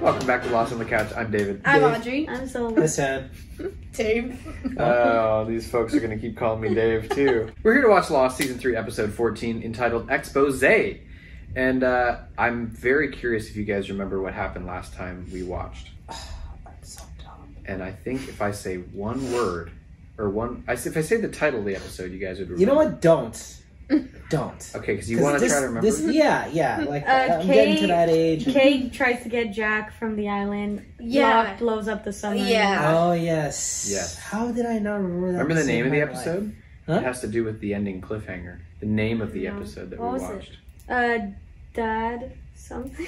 Hi everyone! Welcome back to Lost on the Couch. I'm David. I'm Dave. Audrey. I'm so. Listen, Dave. Oh, these folks are gonna keep calling me Dave too. We're here to watch Lost season three, episode 14, entitled Expose. And uh, I'm very curious if you guys remember what happened last time we watched. I'm so dumb. And I think if I say one word or one, I say- if I say the title of the episode, you guys would remember. You know what? Don't. Don't. Okay, because you want to try to remember. This, yeah, yeah. Like Uh, I'm getting to that age. Kate tries to get Jack from the island. Yeah. Locke blows up the submarine. Yeah. Oh yes. Yes. How did I not remember that? remember the name of the episode? Huh? It has to do with the ending cliffhanger. The name of the No. episode that What we was it? watched. Uh, Dad something.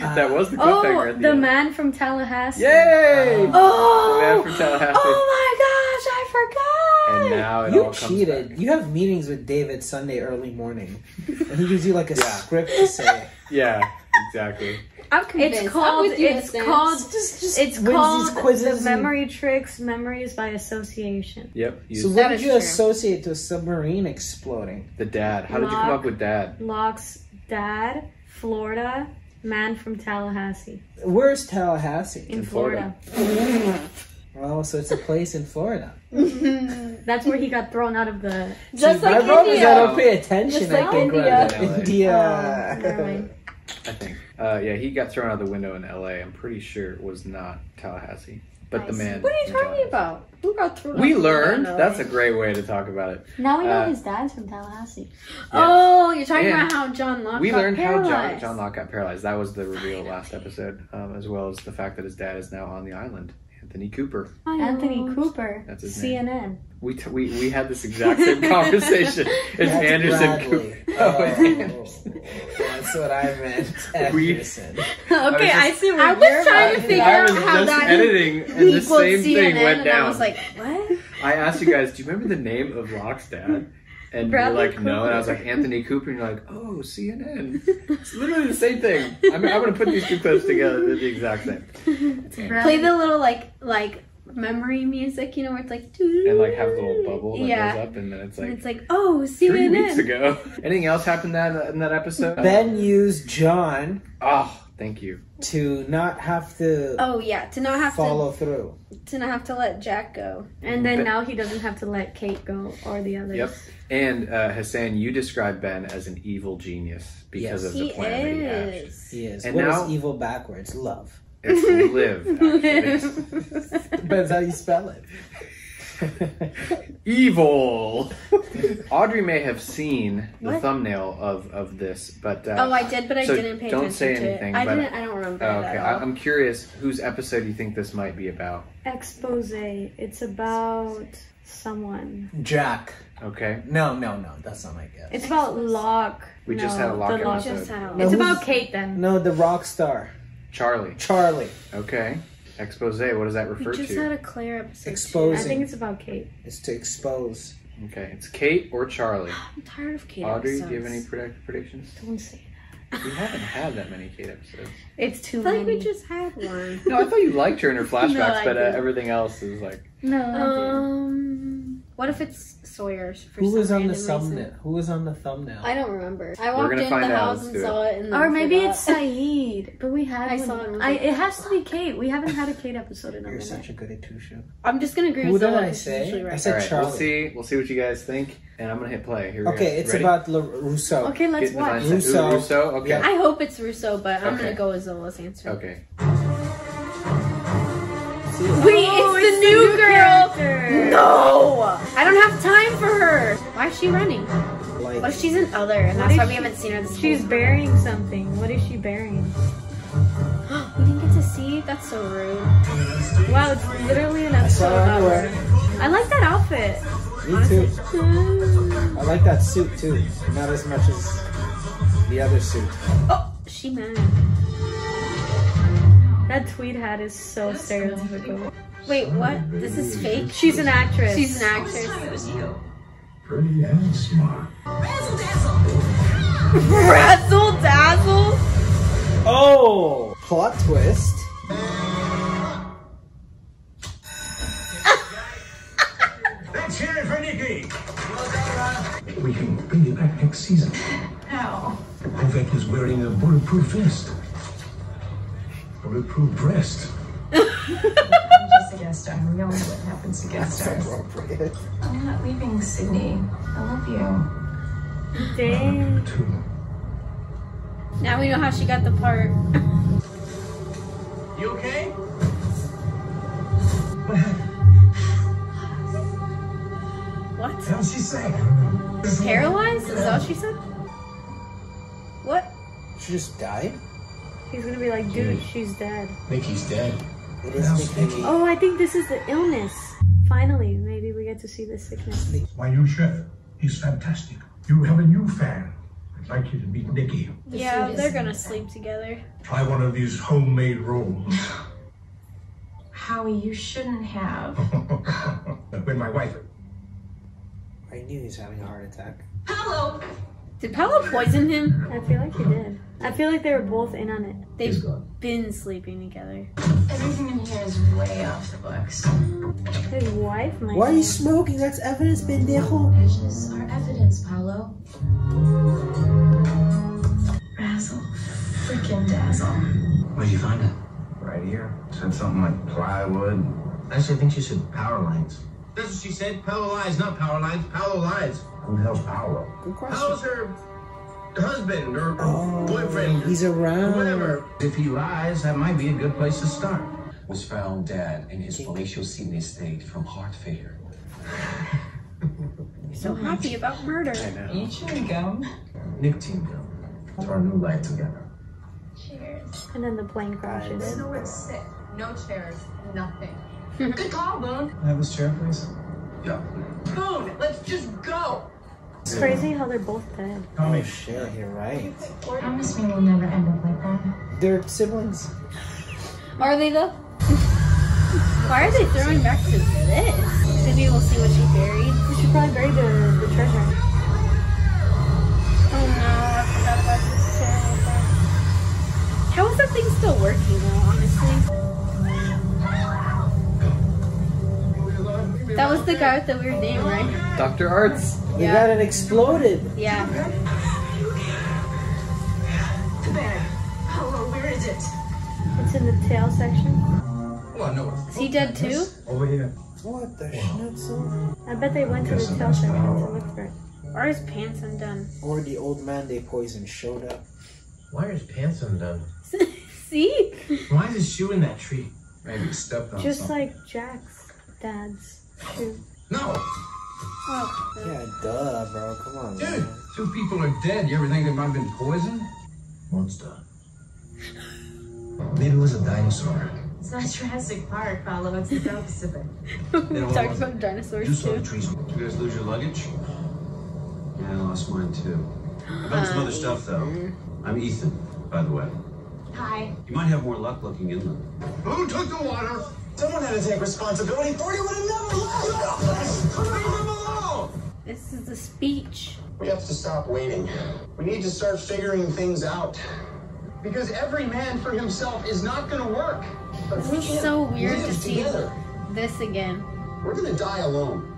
Uh, that was the cliffhanger oh, at the, the end. man from Tallahassee. Yay! Oh. The man from Tallahassee. Oh my gosh! I forgot. And now it You all comes cheated. back. You have meetings with David Sunday early morning, and he gives you like a Yeah. script to say. Yeah, exactly. I'm convinced. It's called. With you, It's called. Just, just It's called quizzes. the and- memory tricks. Memories by association. Yep. You So what did you true. associate to a submarine exploding? the dad. How did you come up with dad? Locke's dad, Florida, man from Tallahassee, Where's Tallahassee? in, In Florida. Florida. Well, so it's a place in Florida. That's where he got thrown out of the. Just My like brothers, India. I don't pay attention. Just I like think India. India. Oh, never mind. I think. Uh, yeah, he got thrown out of the window in L.A. I'm pretty sure it was not Tallahassee, but the man. What are you talking about? Who got through? We learned. That's a great way to talk about it. Now we know Uh, his dad's from Tallahassee. Oh, you're talking And about how John Locke we got learned how John, paralyzed. John Locke got paralyzed. That was the reveal last episode, um, as well as the fact that his dad is now on the island, Anthony Cooper. Anthony Cooper, That's his name. CNN. We, t- we we had this exact same conversation. It's That's Anderson Bradley. Cooper. Oh, Oh, Anderson. that's what I meant. We- Anderson. okay, I I, was see. I was trying to figure out how that editing, and the same CNN, thing went and down. I was like, what? I asked you guys, do you remember the name of Locke's dad? And Bradley you're like, no. And I was like, Anthony Cooper. And you're like, oh, CNN. It's literally the same thing. I'm, I'm going to put these two clips together. They're the exact same. Play the little like like memory music, you know, where it's like And like have a little bubble that Yeah. goes up, and then it's and like it's like oh three weeks CNN. ago. Anything else happened that in that episode? Ben used John Oh, thank you. to not have to Oh yeah, to not have follow through. to to not have to let Jack go. And then But- now he doesn't have to let Kate go or the others. Yep. And uh, Hassan, you described Ben as an evil genius because Yes. of the He plan that he hatched. is. He is. And What is now- evil backwards? Love. It's live. Actually. Depends how you spell it. evil. Audrey may have seen the What? thumbnail of, of this, but uh, Oh, I did, but I So didn't pay don't attention say to anything, it. I but- didn't. I don't remember oh, it okay. at I, all. I'm curious whose episode you think this might be about. Expose. It's about someone. Jack. Okay, No, no, no. That's not my guess. It's about Locke. we just had a lock Locke- episode. Just had a No, It's who's- about Kate then. No, the rock star. Charlie. Charlie. Okay, expose. What does that refer we just to? had a Claire episode. Expose. I think it's about Kate. It's to expose. Okay, it's Kate or Charlie. I'm tired of Kate Audrey, episodes. do you have any predict- predictions? Don't say that. We haven't had that many Kate episodes. It's too I feel like many. we just had one. No, I thought you liked her in her flashbacks, No, I but uh, didn't. everything else is like. No, I Um, what if it's Sawyer's? For Who was on the random reason? thumbnail? Who was on the thumbnail? I don't remember. I walked in the house and saw it, and Or maybe forgot. it's Sayid, but we had. I one. saw it I, it has to be Kate. We haven't had a Kate episode in a You're minute. such a goody two shoe. I'm just gonna agree Who with did Zola, I 'cause she's say? usually I said All right, Charlie. we'll see. We'll see what you guys think, and I'm gonna hit play. Here we go. Okay, it's Ready? about La- Rousseau. Okay, let's Get watch. mindset. Rousseau. Ooh, Rousseau. Okay. Yeah. I hope it's Rousseau, but I'm Okay. gonna go with Zola's answer. Okay. Wait, Oh, it's, the new girl. Character. No, I don't have time for her. Why is she running? Like, What if she's in other, and that's is why we she- haven't seen her this She's whole bearing something. What is she burying? we didn't get to see. That's so rude. Wow, it's literally an saw episode her about her. I like that outfit. me too. Hmm. I like that suit too. Not as much as the other suit. Oh, she mad. That tweed hat is so stereotypical. Wait, what? This is fake. She's an actress. She's an actress. Pretty and smart. Razzle dazzle. Oh, plot twist. Let's hear it for Nikki. We can bring you back next season. How? Ovek is wearing a bulletproof vest. Bulletproof breast. I'm just a guest star. We all know what happens to guest stars. Appropriate. I'm not leaving, Sydney. I love you. Dang. Too. Now we know how she got the part. You okay? What? How'd she say? Paralyzed? Is that what she said? What? She just died? He's gonna be like, dude, she's dead. I think he's dead. It is Nikki. Oh, I think this is the illness. Finally, maybe we get to see the sickness. My new chef. He's fantastic. You have a new fan. I'd like you to meet Nikki. Yeah, they're gonna sleep together. Try one of these homemade rolls. Howie, you shouldn't have. when my wife I knew he was having a heart attack. Paulo! Did Paulo poison him? I feel like he did. I feel like they were both in on it. They've been sleeping together. Everything in here is way off the books. His wife might. Why are you smoking? That's evidence, pendejo. Ashes are evidence, Paulo. Razzle. Freaking dazzle. Where'd you find it? Right here. Said something like plywood. Actually, I think she said power lines. That's what she said. Paulo lies, not power lines. Paulo lies. Who the hell's Paulo? Good Paulo's question. her husband or Oh, boyfriend. he's around. Whatever. If he lies, that might be a good place to start. Was found dead in his palatial Sydney estate from heart failure. So happy about murder. I know. You chewing gum? Nicotine gum. To our new life together. Cheers. And then the plane crashes. Nowhere to sit. No chairs. Nothing. Good call, Boone. Can I have this chair, please? Yeah. Boone, let's just go. It's crazy how they're both dead. Oh shit, you're right. Promise me we'll never end up like that. They're siblings. Are they though? Why are they throwing back to this? Maybe we'll see what she buried. We should probably bury the, the treasure. Oh no, I forgot about this terrible part. How is that thing still working though, honestly? That was the guy with the weird name, right? Dr. Arzt. They Yeah. got it exploded. Yeah. The bag. Hello, where is it? It's in the tail section. Oh, I know what Is he dead too? Over here. What the schnitzel? I bet they went to the tail section to look for it. Or his pants undone? Or the old man they poisoned showed up. Why are his pants undone? See? Why is his shoe in that tree? Maybe he stepped on Just something. like Jack's dad's shoe. No! Oh, Yeah, duh, bro. Come on, Dude, man. two people are dead. You ever think they might have been poisoned? Monster. Maybe it was a dinosaur. It's not Jurassic Park, Paulo. It's the South Pacific. we talked about dinosaurs You saw too. the trees. Did you guys lose your luggage? Yeah, I lost mine too. I found some other stuff though. I'm Ethan, by the way. Hi. You might have more luck looking in inland. Who took the water? Someone had to take responsibility for it. He would have never left. Leave him alone! This is the speech. We have to stop waiting. We need to start figuring things out. Because every man for himself is not going to work. But this is so weird to see together. this again. We're going to die alone.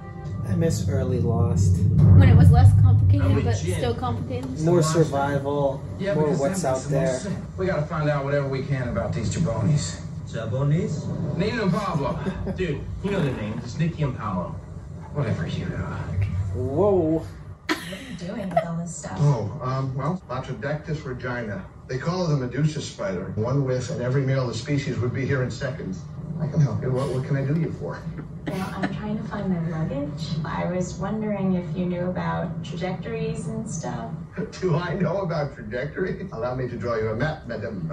I miss early Lost. When it was less complicated, I'm but legit. still complicated. More survival. Yeah, more because what's that out makes the there. We gotta find out whatever we can about these jabronis. Jabonis? Nina and Pablo. Dude, you know their names. It's Nikki and Paulo. Whatever you know. Whoa. What are you doing with all this stuff? Oh, um, well, Latrodectus regina. They call it the Medusa spider. One whiff and every male of the species would be here in seconds. I can help you. What, what can I do you for? Well, I'm trying to find my luggage. I was wondering if you knew about trajectories and stuff. Do I know about trajectory? Allow me to draw you a map, madam.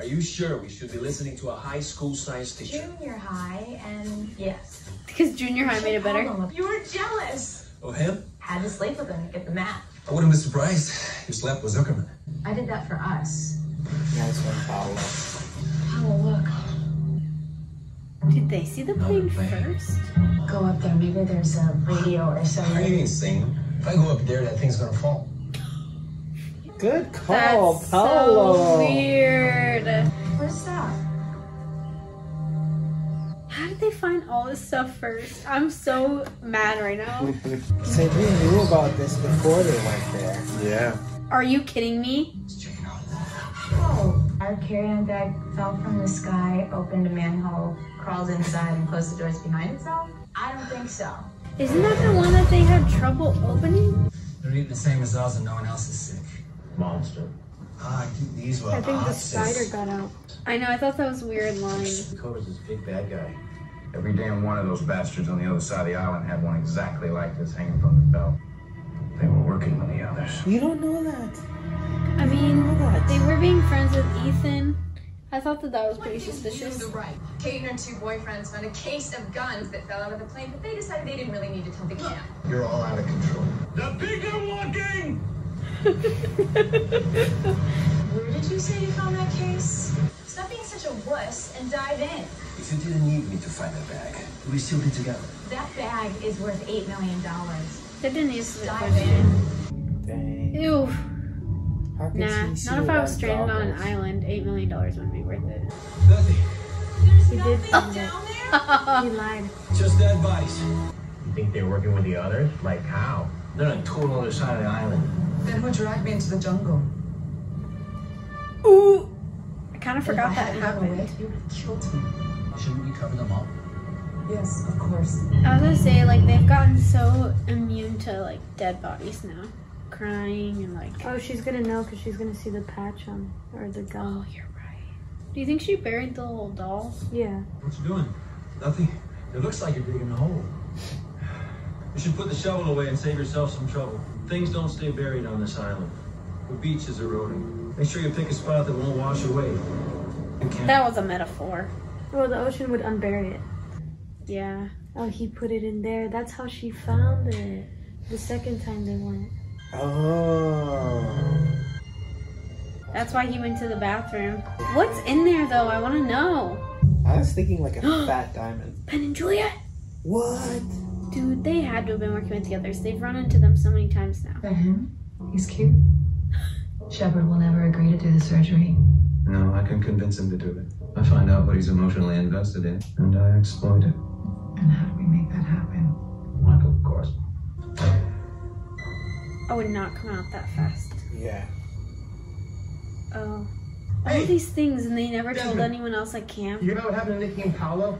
Are you sure we should be listening to a high school science teacher? Junior high, and yes. Because junior high made it better. You were jealous. Oh, him? Had to sleep with him to get the map. I wouldn't be surprised. You slept with Zukerman. I did that for us. Nice one, Paulo. Oh, look. Did they see the plane first? Go up there. Maybe there's a radio or something. Are you something. insane? If I go up there, that thing's gonna fall. Good call, That's Paulo. so weird. Where's that? How did they find all this stuff first? I'm so mad right now. Said we knew about this before they went there. Yeah. Are you kidding me? Let's check it out. Oh. our carry-on bag fell from the sky, opened a manhole, crawled inside, and closed the doors behind itself? I don't think so. Isn't that the one that they had trouble opening? They're eating the same as us and no one else is sick. Monster. Ah, I think these were I think the spider got out. I know, I thought that was a weird line. Cobra's this big bad guy. Every damn one of those bastards on the other side of the island had one exactly like this hanging from the belt. They were working with the others. You don't know that. I mean, What? they were being friends with Ethan. I thought that that was pretty suspicious. right. Kate and her two boyfriends found a case of guns that fell out of the plane, but they decided they didn't really need to tell the camp. You're all out of control. The pig are walking! Where did you say you found that case? Stop being such a wuss and dive in. If you didn't need me to find that bag, we still need to go. That bag is worth $8 million. They didn't use the Dive question. Dang. Ew. Nah, not if I was without stranded on an island. $8 million wouldn't be worth it. Nothing. There's He did nothing find down it. there? He lied. Just dead bodies. You think they're working with the others? Like how? They're on the total other side of the island. Then who dragged me into the jungle? Ooh. I kind of If I forgot that hadn't happened. away, you would have killed me. Shouldn't we cover them up? Yes, of course. I was gonna say, like, they've gotten so immune to, like, dead bodies now. Crying and, like, Oh, she's gonna know because she's gonna see the patch on or the gun. Oh, you're right. Do you think she buried the little doll? Yeah. What you doing? Nothing. It looks like you're digging a hole. You should put the shovel away and save yourself some trouble. Things don't stay buried on this island. The beach is eroding. Make sure you pick a spot that won't wash away. That was a metaphor. Well, the ocean would unbury it. Yeah. Oh, he put it in there. That's how she found it. The second time they went. Oh. That's why he went to the bathroom. What's in there, though? I want to know. I was thinking like a fat diamond. Ben and Juliet? What? Dude, they had to have been working with the others. They've run into them so many times now. That him? He's cute. Shephard will never agree to do the surgery. No, I can convince him to do it. I find out what he's emotionally invested in, and I exploit it. And how do we make that happen? Michael, of course. I would not come out that fast. Yeah. Oh. All Hey! these things, and they never told anyone else at camp. You know what happened to Nikki and Paulo?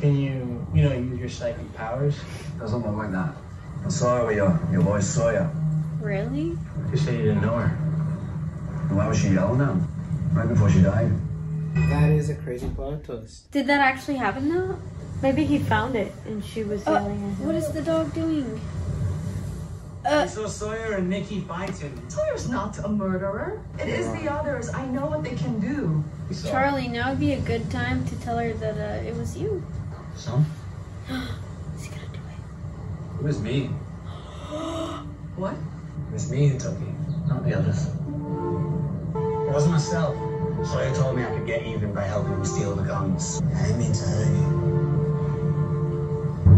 Can you, you know, use your psychic powers? There's something like that. I saw her, your, your voice saw you. Really? You say you didn't know her. Why was she yelling at him? Right before she died. That is a crazy plot twist. Did that actually happen, though? Maybe he found it and she was Oh, yelling at him. what is the dog doing? I Uh, saw Sawyer and Nikki fighting. Sawyer's not a murderer. It is the others. I know what they can do. Charlie, now would be a good time to tell her that uh, it was you. Sun? Is he gonna do it? It was me. What? It was me who took it, not the others. It wasn't myself. Sawyer told me I could get even by helping him steal the guns. I didn't mean to hurt you.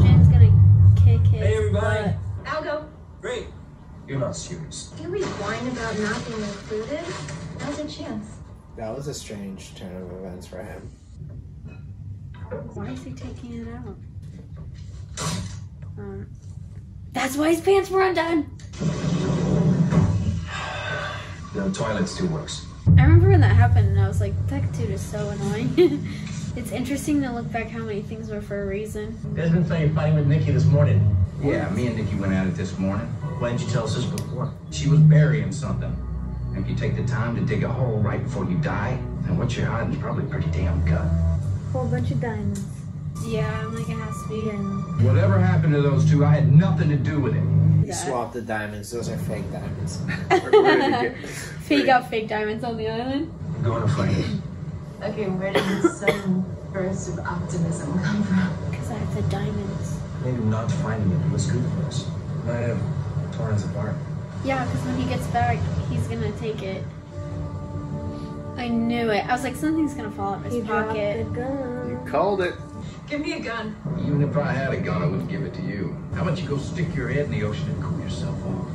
Jin's gonna kick his Hey, everybody. butt. I'll go. Great. You're not serious. You we whine about not being included. Now's your chance. That was a strange turn of events for him. Why is he taking it out? Um, that's why his pants were undone. The toilet still works. I remember when that happened, and I was like, that dude is so annoying. it's interesting to look back how many things were for a reason. Desmond saw you fighting with Nikki this morning. Yeah, me and Nikki went at it this morning. Why didn't you tell us this before? She was burying something. If you take the time to dig a hole right before you die, then what you're hiding is probably pretty damn cut. Whole bunch of diamonds. Yeah, I'm like, it has to be. Yeah. Whatever happened to those two, I had nothing to do with it. He swapped the diamonds. Those are fake diamonds. Fake out fake diamonds on the island. Going to frame. Okay, where did this sudden burst of optimism come from? Because I have the diamonds. Maybe not finding it was good for us. Might have torn us apart. Yeah, because when he gets back, he's gonna take it. I knew it. I was like, something's gonna fall out of He his dropped pocket. the gun. You called it. Give me a gun. Even if I had a gun, I wouldn't give it to you. How about you go stick your head in the ocean and cool yourself off?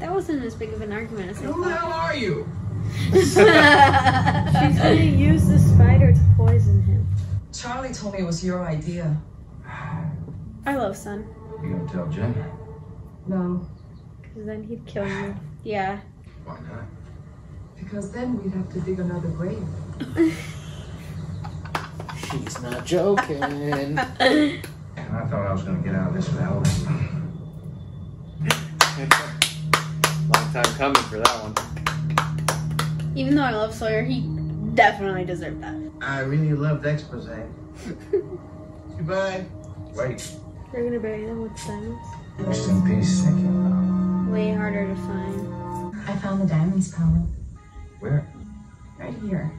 That wasn't as big of an argument as I Who the hell are you? She's gonna use the spider to poison him. Charlie told me it was your idea. I love Sun. You gonna tell Jin? No. Because then he'd kill you. Yeah. Why not? Because then we'd have to dig another grave. She's not joking. And I thought I was gonna get out of this without it. Long time coming for that one. Even though I love Sawyer, he definitely deserved that. I really loved expose. Goodbye. Wait. They're gonna bury them with diamonds. Rest in peace, thank you. Way harder to find. I found the diamonds, Paulo. Where? Right here.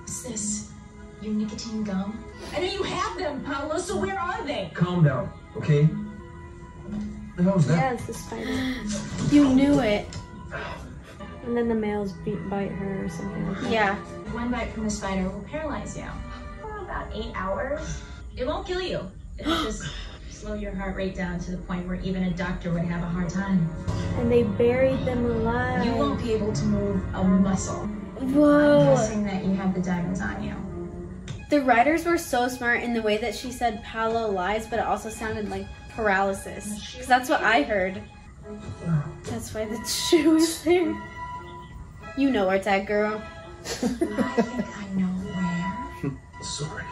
What's this? Your nicotine gum? I know you have them, Paulo, so where are they? Calm down, okay? The hell's that? Yeah, it's the spider. You knew it. And then the males beat, bite her or something like that. Yeah. One bite from the spider will paralyze you for about eight hours. It won't kill you. It'll just slow your heart rate down to the point where even a doctor would have a hard time. And they buried them alive. You won't be able to move a muscle. I'm Whoa. guessing that you have the diamonds on you. The writers were so smart in the way that she said Paulo lies, but it also sounded like paralysis. Because that's what I heard. That's why the shoe is there. You know where it's at, girl. I think I know where. Sorry.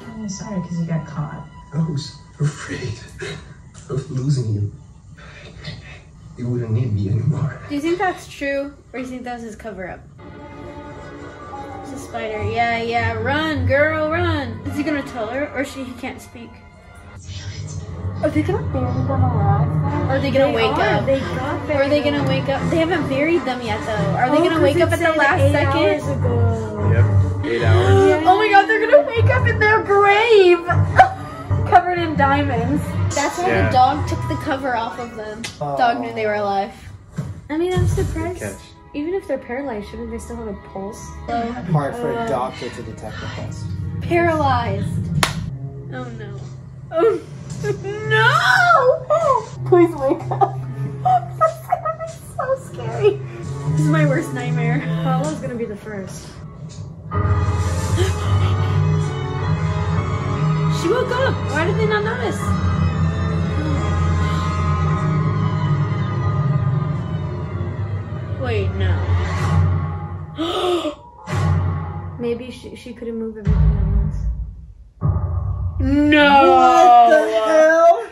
I'm sorry because you got caught. I was afraid of losing you. You wouldn't need me anymore. Do you think that's true, or do you think that was his cover up? It's a spider. Yeah, yeah. Run, girl, run. Is he gonna tell her, or she he can't speak? Are they gonna bury them alive? Or are they gonna They wake are. up? They got Or are they gonna wake up? They haven't buried them yet, though. Are they Oh, gonna wake up at the last eight second? hours ago. Yep. Eight hours. Oh my god, they're gonna wake up in their grave! Covered in diamonds. That's why Yeah. the dog took the cover off of them. Dog knew they were alive. I mean, I'm surprised. Even if they're paralyzed, shouldn't they still have a pulse? Hard for Uh, a doctor to detect the pulse. Paralyzed. Oh no. Oh no! Please wake up. That's so scary. This is my worst nightmare. Paulo's gonna be the first. She woke up. Why did they not notice? Wait, no. Maybe she, she couldn't move everything at once. No. What the hell?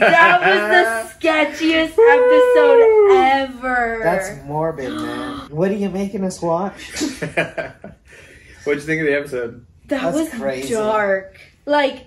That was the sketchiest episode ever. That's morbid, man. What are you making us watch? What'd you think of the episode? that That's was crazy. dark. Like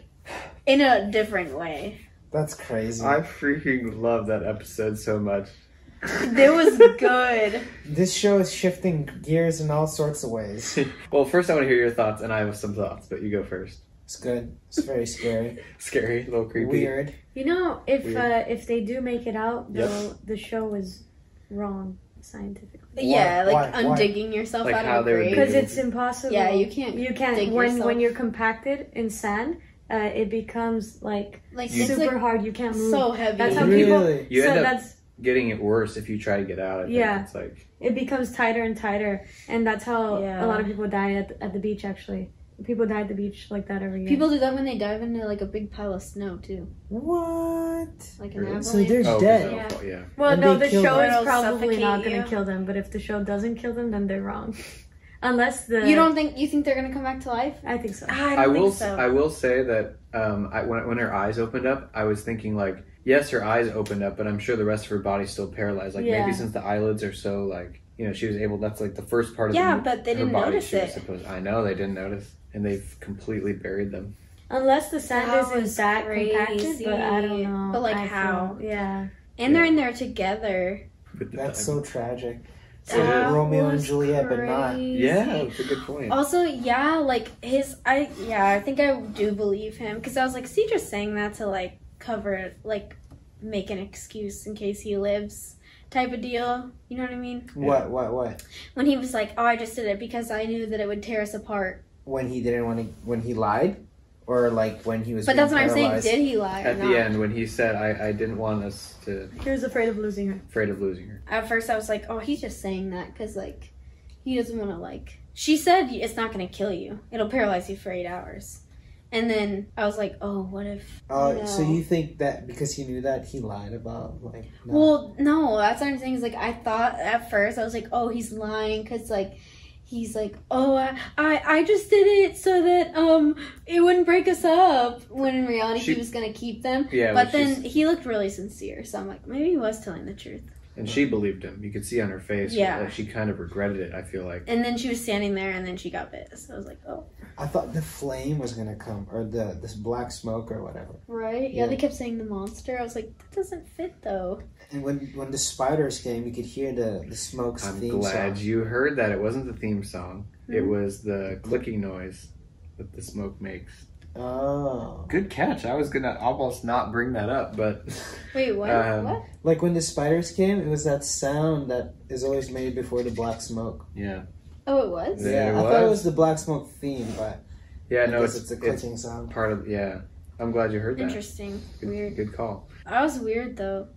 in a different way. That's crazy. I freaking love that episode so much. It was good. This show is shifting gears in all sorts of ways. well, first I want to hear your thoughts, and I have some thoughts, but you go first. It's good. It's very scary. Scary, a little creepy. Weird. You know, if Weird. uh, if they do make it out, Yep. though, the show is wrong scientifically. Yeah, like Why? Why? undigging yourself Like out of a grave. Because it's impossible. Yeah, you can't You can't. dig when yourself. when you're compacted in sand, uh, it becomes like Like You- super like hard. You can't move. so heavy. That's how Really? people. You so end up that's getting it worse if you try to get out. I. Yeah. It's like it becomes tighter and tighter, and that's how Yeah. a lot of people die at at the beach. Actually, people die at the beach like that every year. People do that when they dive into like a big pile of snow too, What? like an avalanche. So they're oh, dead. Yeah. yeah. yeah. Well, And no, the show them. is probably not going to you. kill them, but if the show doesn't kill them, then they're wrong. Unless the You don't think you think they're gonna come back to life? I think so. I don't I will. so. I will say that um, I, when when her eyes opened up, I was thinking like, yes, her eyes opened up, but I'm sure the rest of her body's still paralyzed. Like Yeah. maybe since the eyelids are so like, you know, she was able. That's like the first part of Yeah, the, but they her didn't body notice she was it. Supposed, I know they didn't notice, and they've completely buried them. Unless the sand That isn't was that compacted, but I don't know. But, like, I how? feel- yeah. and they're in there together. That's so tragic. It That is. Romeo and was Juliet, but not. Yeah, that's a good point. Also, yeah, like his, I yeah, I think I do believe him because I was like, is he just saying that to like cover, it, like, make an excuse in case he lives, type of deal. You know what I mean? What? What? What? When he was like, oh, I just did it because I knew that it would tear us apart. When he didn't want to. When he lied, or like when he was. But that's being what I'm saying. paralyzed? Did he lie? Or At not? the end, when he said, "I, I didn't want us to He was afraid of losing her. afraid of losing her." At first, I was like, oh, he's just saying that because like he doesn't want to like. She said it's not going to kill you. It'll paralyze you for eight hours. And then I was like, oh, what if? Oh, no. so you think that because he knew that he lied about like? No. Well, no, that's what I'm saying. Is like I thought at first I was like, oh, he's lying because like he's like, oh, I, I I just did it so that um it wouldn't break us up. When in reality She- he was gonna keep them. Yeah, but then is- he looked really sincere, so I'm like, maybe he was telling the truth. And she believed him. You could see on her face Yeah. that she kind of regretted it, I feel like. And then she was standing there, and then she got bit. So I was like, oh, I thought the flame was gonna come or the this black smoke or whatever. right? Yeah, Yeah. they kept saying the monster. I was like, that doesn't fit though. And when when the spiders came, you could hear the the smoke's I'm theme glad song. you heard that. It wasn't the theme song. It Mhm. was the clicking noise that the smoke makes. Oh, Good catch. I was gonna almost not bring that up, but Wait, what? Um, what? like when the spiders came, it was that sound that is always made before the black smoke. yeah, Oh, it was. Yeah. Yeah, it I thought it was? was the black smoke theme, but yeah. I No, guess it's it's a clicking sound. part of yeah. I'm glad you heard that. Interesting. Good, Weird. good call. I was weird though.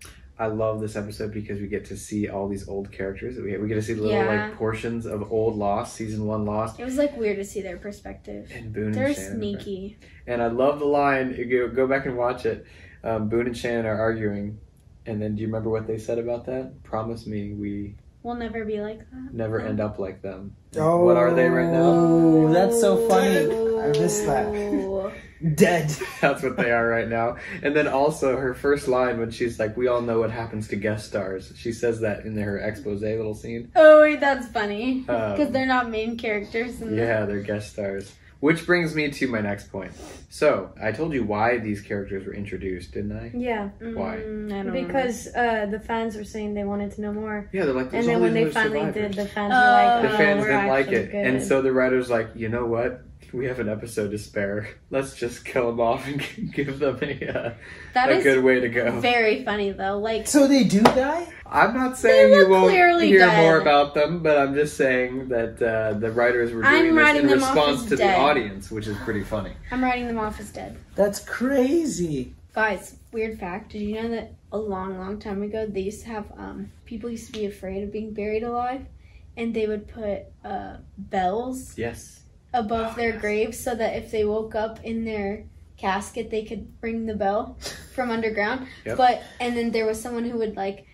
I love this episode because we get to see all these old characters. We, we get to see little Yeah. like portions of old Lost, season one Lost, It was like weird to see their perspective. and Boone They're and Shannon. sneaky. And I love the line. you Go, go back and watch it. Um, Boone and Shannon are arguing, and then do you remember what they said about that? Promise me we We'll never be like that. never end up like them. Oh, What are they right now? Oh, that's so funny. I missed that. Dead. That's what they are right now. And then also her first line when she's like, "We all know what happens to guest stars." She says that in her expose little scene. Oh wait, that's funny. Um, Because they're not main characters. In Yeah, they're guest stars. Which brings me to my next point. So I told you why these characters were introduced, didn't I? Yeah, Why? Mm, I don't because uh, the fans were saying they wanted to know more, Yeah, they're like, and then all when these they finally survivors." did, the fans Oh. were like, the "Oh, fans we're didn't like it, good." and so the writers like, you know what? We have an episode to spare. Let's just kill them off and give them a, uh, That a is good way to go. very funny though. Like So they do die? I'm not saying you won't clearly hear dead. more about them, but I'm just saying that uh, the writers were doing I'm this in response to dead. the audience, which is pretty funny. I'm writing them off as dead. That's crazy. Guys, weird fact. Did you know that a long, long time ago they used to have um people used to be afraid of being buried alive, and they would put uh bells Yes. Above Oh, their yes. graves so that if they woke up in their casket they could ring the bell from underground Yep. but and then there was someone who would like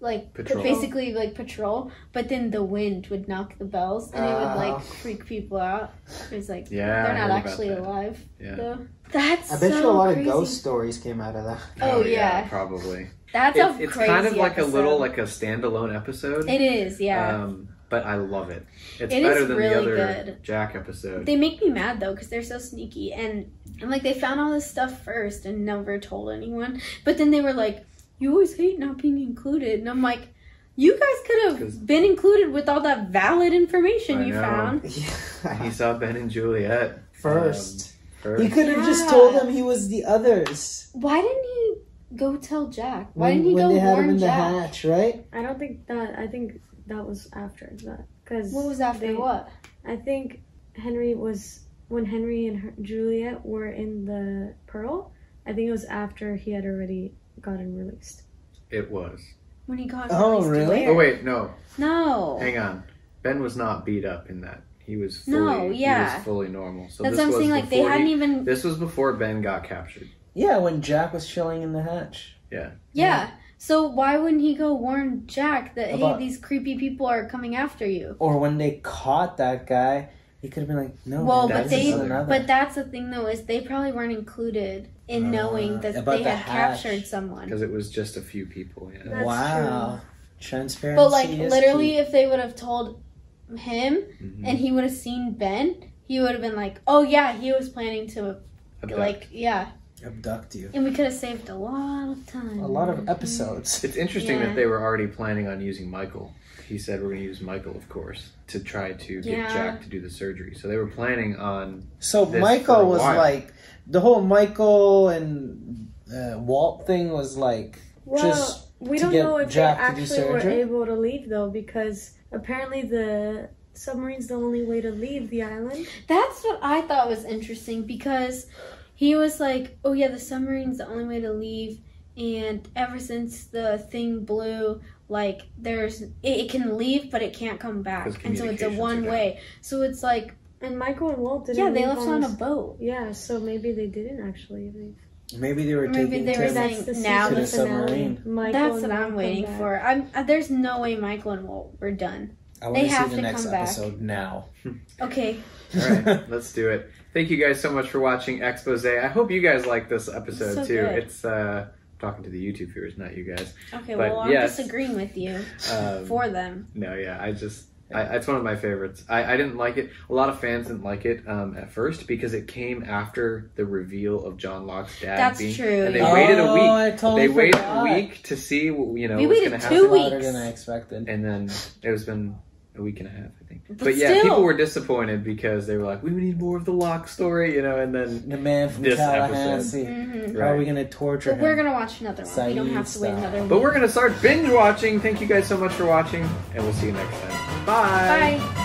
like Patrol. basically like patrol but then the wind would knock the bells and it would like Ah. freak people out it was like Yeah, they're not actually that. alive Yeah. though that's I bet so you a lot crazy. of ghost stories came out of that. Oh, yeah. probably. that's It's, a it's crazy kind of like a little like a standalone episode. it is yeah Um, but I love it. It's It better than really the other good. Jack episode. They make me mad though because they're so sneaky and and like they found all this stuff first and never told anyone. But then they were like, "You always hate not being included," and I'm like, "You guys could have been included with all that valid information I you know. found." he saw Ben and Juliet First. um, first. He could have just told them he was the others. Why didn't he go tell Jack? Why when, didn't he when go they had him warn in the Jack? hatch, right? I don't think that. I think that was after that. Because What was after they- what? I think Henry was when Henry and her, Juliet were in the Pearl. I think it was after he had already gotten released. It was. When he got Oh, released really? Oh wait, no. No. Hang on. Ben was not beat up in that. He was fully, No, he yeah. was fully normal. So That's what I'm saying. Like they hadn't he- even. This was before Ben got captured. Yeah, when Jack was chilling in the hatch. Yeah. Yeah. So why wouldn't he go warn Jack that About- hey, these creepy people are coming after you? Or when they caught that guy, he could have been like, no, Well, but they, another. but that's the thing though is they probably weren't included in Uh, knowing that they the had hatch. captured someone. Because it was just a few people. Yeah. That's wow. Transparency. But like is literally, key. if they would have told him Mhm. and he would have seen Ben, he would have been like, "Oh yeah, he was planning to Abduct. like yeah," abduct you. and we could have saved a lot of time. A lot of episodes. It's interesting Yeah. that they were already planning on using Michael. He said we're going to use Michael, of course, to try to get Yeah. Jack to do the surgery. So they were planning on. So this for a Michael was while. like the whole Michael and uh, Walt thing was like Well, just we to don't get know if Jack they to do actually were surgery? able to leave though, because apparently the submarine's the only way to leave the island. That's what I thought was interesting because he was like, "Oh yeah, the submarine's the only way to leave." And ever since the thing blew, like there's it, it can leave, but it can't come back, and so it's a one way. So it's like And Michael and Walt didn't. Yeah, they left on a boat. Yeah, so maybe they didn't actually leave. Maybe they were Maybe taking they were Tim saying the now to the the submarine. Michael That's what I'm waiting for. I'm. Uh, there's no way Michael and Walt were done. I They want to have see to the next come back. episode now. Okay. All right, let's do it. Thank you guys so much for watching Expose. I hope you guys like this episode So too. good. It's uh talking to the YouTube viewers, not you guys. Okay. But well, I'm yes. disagreeing with you Um, for them. No, yeah, I just I, it's one of my favorites. I, I didn't like it. A lot of fans didn't like it um, at first because it came after the reveal of John Locke's dad. That's being, true, And they yeah. waited a Oh, week. I totally they waited forgot. a week to see what you know We what's waited going to two happen. Louder weeks. than I expected. And then it was been a week and a half, I think. But, But yeah, still. people were disappointed because they were like, "We need more of the Locke story," you know. And then The man from This Tallahassee. Mhm. How are we gonna torture But him? we're gonna watch another one. we don't have to wait Sayid another. But we're gonna start binge watching. Thank you guys so much for watching, and we'll see you next time. Bye. Bye.